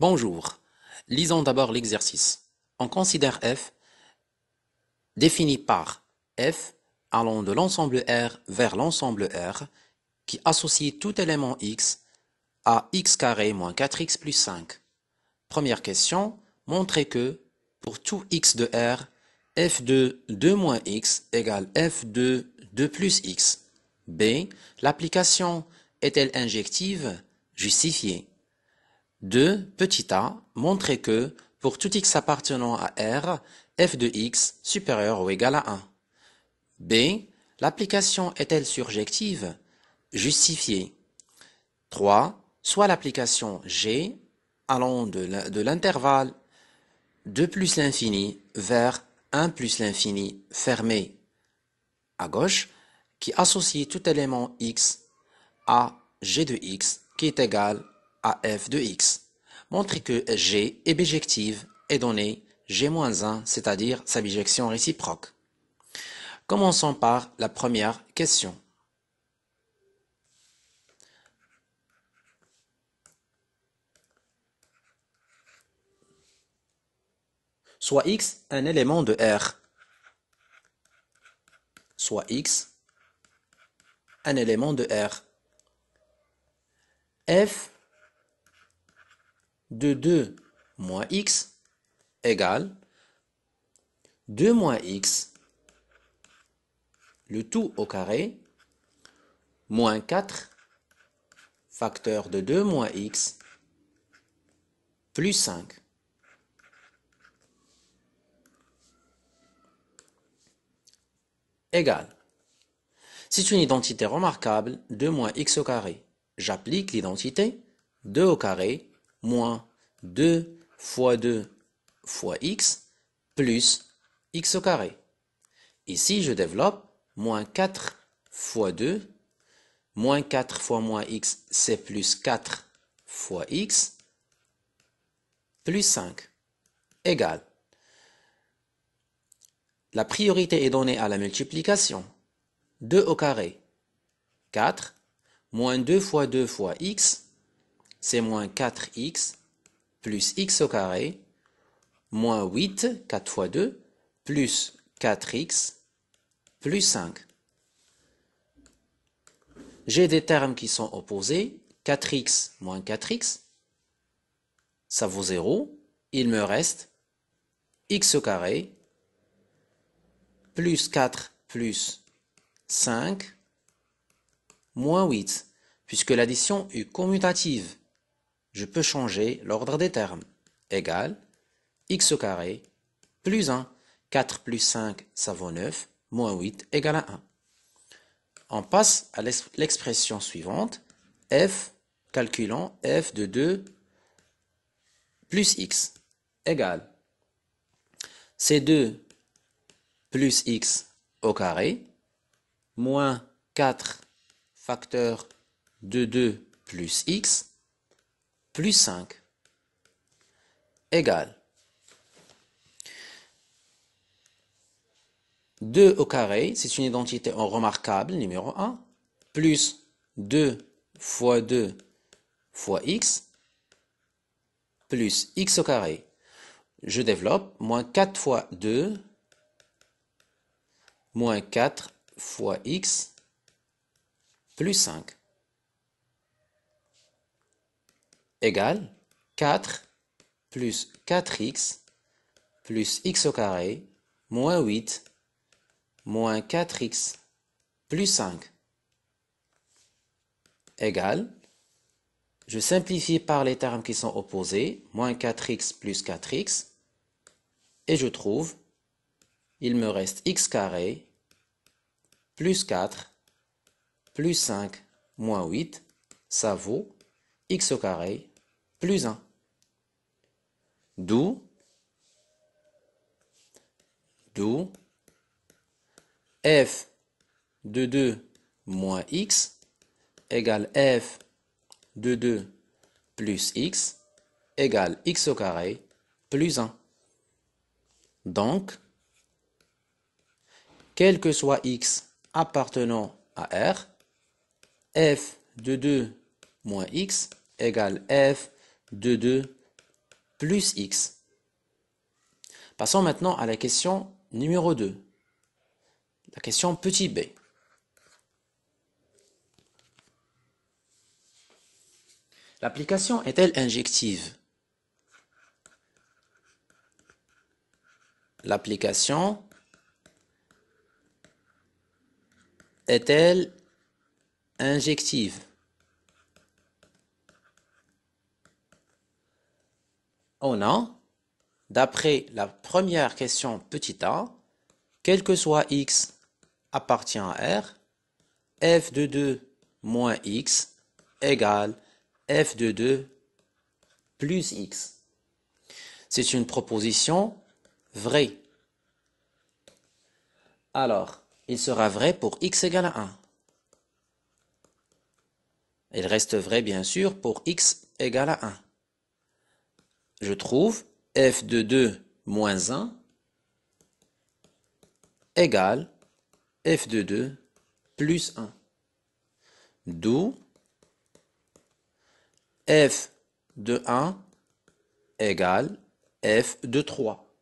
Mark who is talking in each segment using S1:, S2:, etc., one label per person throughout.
S1: Bonjour. Lisons d'abord l'exercice. On considère f défini par f allant de l'ensemble R vers l'ensemble R qui associe tout élément x à x carré moins 4x plus 5. Première question, montrez que pour tout x de R, f de 2 moins x égale f de 2 plus x. B. L'application est-elle injective? Justifiée. 2. Petit a. Montrez que pour tout x appartenant à R, f de x supérieur ou égal à 1. B. L'application est-elle surjective? Justifiée. 3. Soit l'application G allant de l'intervalle 2 plus l'infini vers 1 plus l'infini fermé à gauche qui associe tout élément x à g de x qui est égal à f de x. Montrez que g est bijective et donné g-1, c'est-à-dire sa bijection réciproque. Commençons par la première question. Soit x un élément de R. Soit x un élément de R. f de 2 moins x égale 2 moins x, le tout au carré, moins 4, facteur de 2 moins x, plus 5. Égal. C'est une identité remarquable, 2 moins x au carré. J'applique l'identité 2 au carré moins 2 fois 2 fois x plus x au carré. Ici, je développe moins 4 fois 2, moins 4 fois moins x, c'est plus 4 fois x, plus 5, égale. La priorité est donnée à la multiplication. 2 au carré, 4, moins 2 fois 2 fois x, c'est moins 4x, plus x au carré, moins 8, 4 fois 2, plus 4x, plus 5. J'ai des termes qui sont opposés, 4x moins 4x, ça vaut 0, il me reste x au carré, plus 4 plus 5 moins 8. Puisque l'addition est commutative, je peux changer l'ordre des termes. Égal x au carré plus 1. 4 plus 5, ça vaut 9, moins 8 égale à 1. On passe à l'expression suivante. f, calculons f de 2 plus x égale C2 plus x au carré moins 4 facteur de 2 plus x plus 5 égale 2 au carré, c'est une identité remarquable, numéro 1, plus 2 fois 2 fois x, plus x au carré. Je développe moins 4 fois 2, moins 4 fois x, plus 5 égale 4 plus 4x plus x au carré moins 8 moins 4x plus 5 égale, je simplifie par les termes qui sont opposés, moins 4x plus 4x, et je trouve, il me reste x carré plus 4 plus 5 moins 8, ça vaut x au carré plus 1. D'où, d'où? F de 2 moins x égale f de 2 plus x égale x au carré plus 1. Donc, quel que soit x appartenant à R, f de 2 moins x égale f de 2 plus x. Passons maintenant à la question numéro 2. La question petit b. L'application est-elle injective? L'application est-elle injective? Oh non D'après la première question petit a, quel que soit x appartient à R, f de 2 moins x égale f de 2 plus x. C'est une proposition vraie. Alors, il sera vrai pour x égale à 1. Il reste vrai, bien sûr, pour x égale à 1. Je trouve f de 2 moins 1 égale f de 2 plus 1. D'où f de 1 égale f de 3.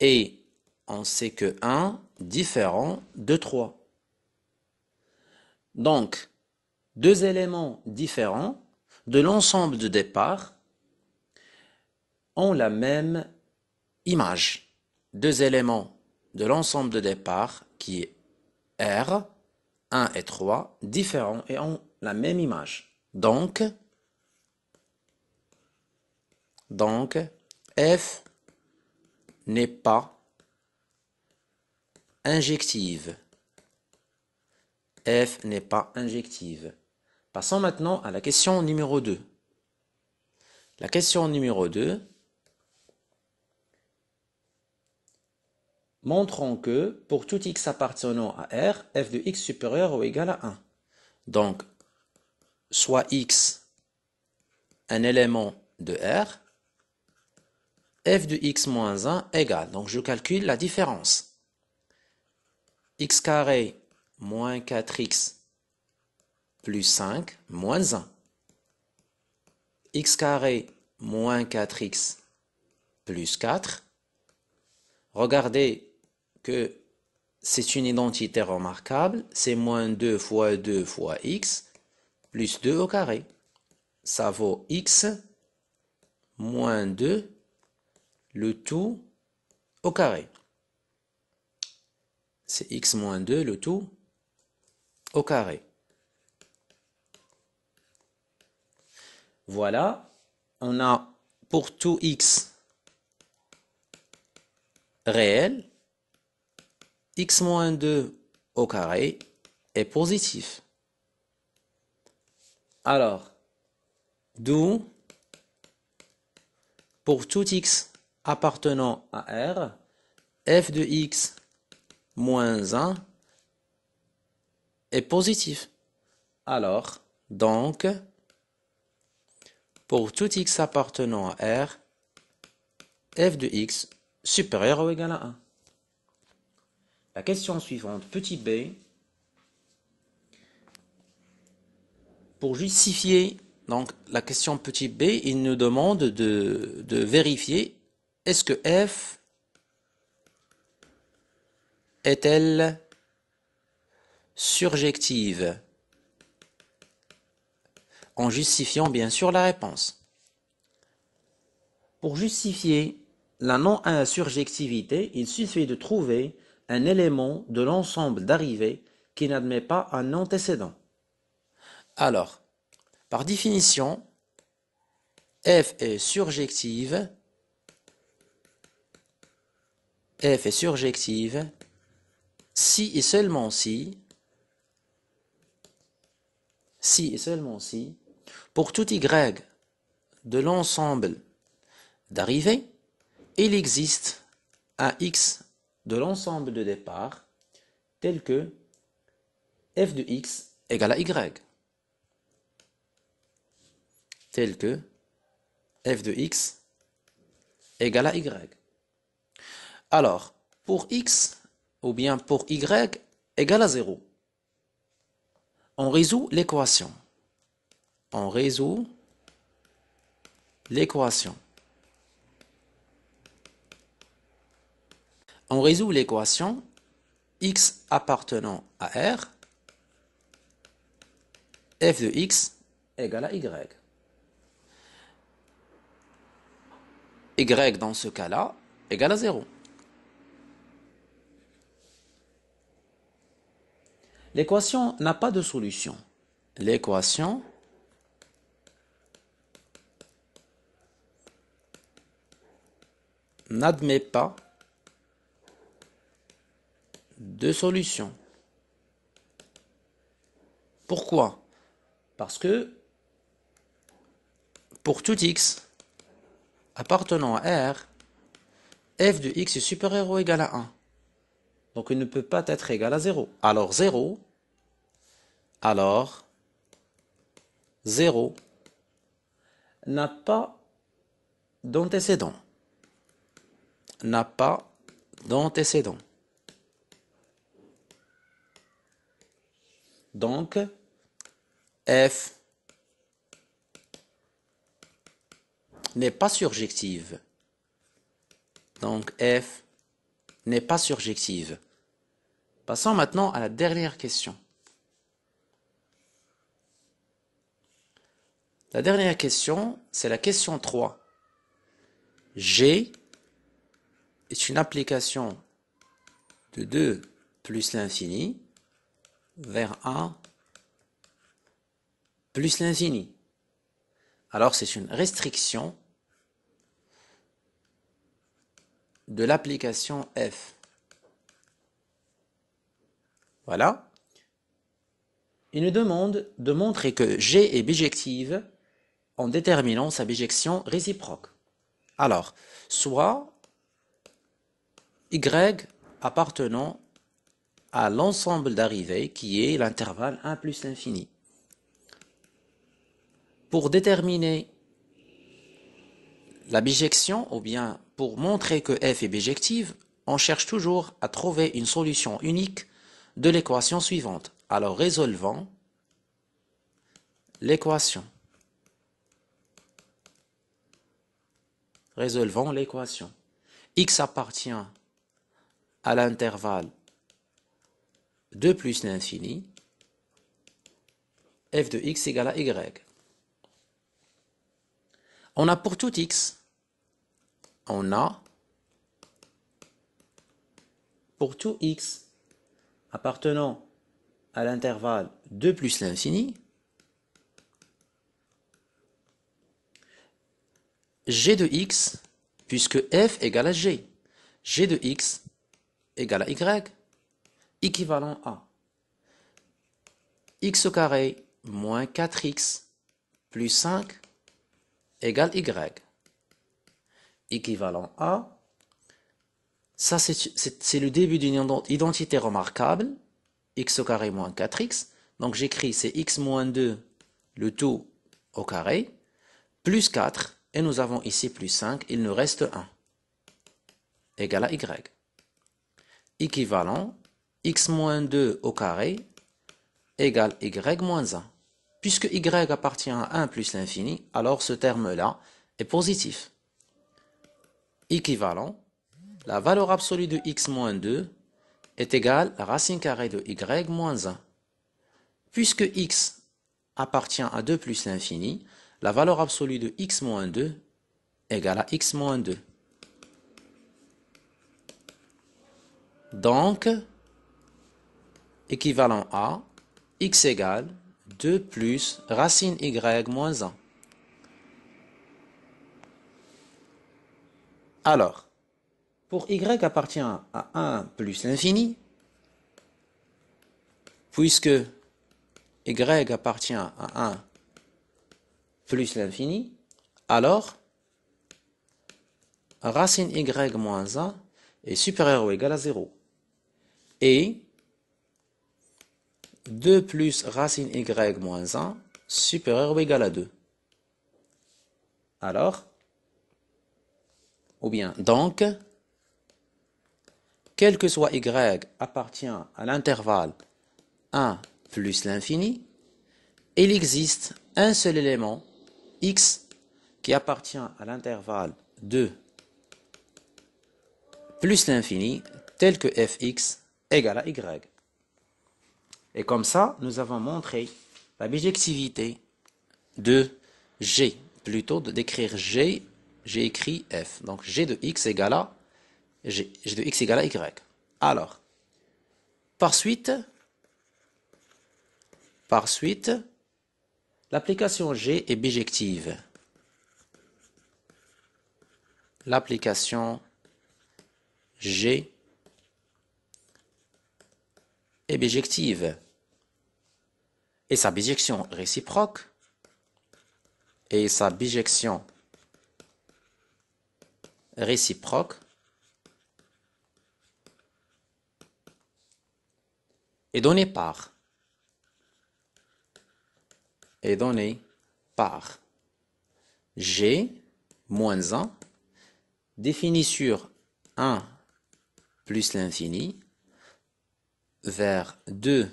S1: Et on sait que 1 différent de 3. Donc, deux éléments différents de l'ensemble de départ ont la même image. Deux éléments de l'ensemble de départ qui est R, 1 et 3, différents et ont la même image. Donc, donc F n'est pas injective. F n'est pas injective. Passons maintenant à la question numéro 2. La question numéro 2. Montrons que pour tout x appartenant à R, f de x supérieur ou égal à 1. Donc, soit x un élément de R, f de x moins 1 égale, donc je calcule la différence. x carré moins 4x plus 5 moins 1. x carré moins 4x plus 4. Regardez c'est une identité remarquable, c'est moins 2 fois 2 fois x, plus 2 au carré. Ça vaut x moins 2, le tout au carré. C'est x moins 2, le tout au carré. Voilà, on a pour tout x réel, x moins 2 au carré est positif. Alors, d'où, pour tout x appartenant à R, f de x moins 1 est positif. Alors, donc, pour tout x appartenant à R, f de x supérieur ou égal à 1. La question suivante, petit b, Pour justifier donc, la question petit b, il nous demande de, de vérifier est-ce que f est-elle surjective? En justifiant bien sûr la réponse. Pour justifier la non-surjectivité, il suffit de trouver un élément de l'ensemble d'arrivée qui n'admet pas un antécédent. Alors, par définition, f est surjective, f est surjective si et seulement si, si et seulement si, pour tout y de l'ensemble d'arrivée, il existe un x de l'ensemble de départ tel que f de x égale à y tel que f de x égale à y. Alors, pour x ou bien pour y égale à 0, on résout l'équation. On résout l'équation. On résout l'équation x appartenant à R, f de x égale à y. y dans ce cas-là égale à 0. L'équation n'a pas de solution. L'équation n'admet pas de solution. Pourquoi? Parce que pour tout x appartenant à R, f de x est supérieur ou égal à 1. Donc il ne peut pas être égal à 0. Alors 0, alors 0 n'a pas d'antécédent. N'a pas d'antécédent. Donc, f n'est pas surjective. Donc f n'est pas surjective. Passons maintenant à la dernière question. La dernière question, c'est la question 3. G est une application de 2 plus l'infini vers 1 plus l'infini. Alors c'est une restriction de l'application f. Voilà. Il nous demande de montrer que G est bijective en déterminant sa bijection réciproque. Alors, soit Y appartenant à l'ensemble d'arrivées qui est l'intervalle 1 plus l'infini. Pour déterminer la bijection, ou bien pour montrer que f est bijective, on cherche toujours à trouver une solution unique de l'équation suivante. Alors résolvons l'équation. Résolvons l'équation. x appartient à l'intervalle 2 plus l'infini, f de x égale à y. On a pour tout x, on a pour tout x appartenant à l'intervalle 2 plus l'infini, g de x, puisque f égale à g, g de x égale à y, équivalent à x au carré moins 4x plus 5 égale y. Équivalent à, ça c'est le début d'une identité remarquable, x au carré moins 4x, donc j'écris c'est x moins 2, le tout au carré, plus 4, et nous avons ici plus 5, il nous reste 1, égal à y. Équivalent x moins 2 au carré égale y moins 1. Puisque y appartient à 1 plus l'infini, alors ce terme-là est positif. Équivalent, la valeur absolue de x moins 2 est égale à racine carrée de y moins 1. Puisque x appartient à 2 plus l'infini, la valeur absolue de x moins 2 est égale à x moins 2. Donc, équivalent à x égale 2 plus racine y moins 1. Alors, pour y appartient à 1 plus l'infini, puisque y appartient à 1 plus l'infini, alors racine y moins 1 est supérieur ou égal à 0. Et 2 plus racine y moins 1 supérieur ou égal à 2. Alors, ou bien donc, quel que soit y appartient à l'intervalle 1 plus l'infini, il existe un seul élément, x, qui appartient à l'intervalle 2 plus l'infini, tel que fx égale à y. Et comme ça, nous avons montré la bijectivité de g, plutôt d'écrire g, j'ai écrit f. Donc g de x égale à g, g de x égale à y. Alors, par suite, par suite, l'application G est bijective. L'application G est bijective. Et sa bijection réciproque. Et sa bijection réciproque. Est donnée par est donné par g moins 1 défini sur 1 plus l'infini vers 2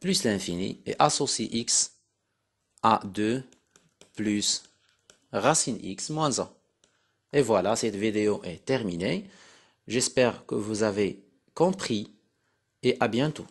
S1: plus l'infini et associe x à 2 plus racine x moins 1. Et voilà, cette vidéo est terminée. J'espère que vous avez compris et à bientôt.